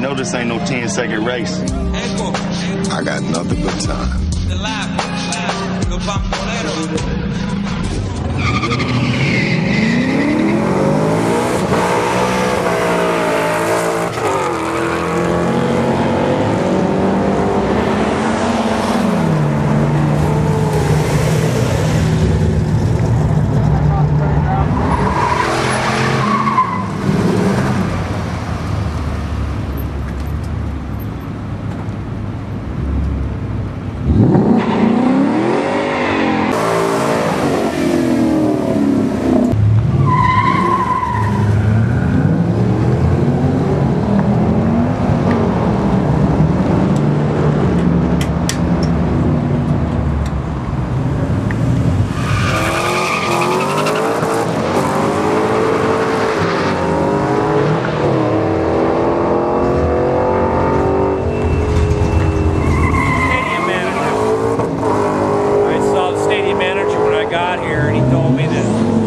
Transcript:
know this ain't no 10 second race. I got nothing but time. got here, and he told me that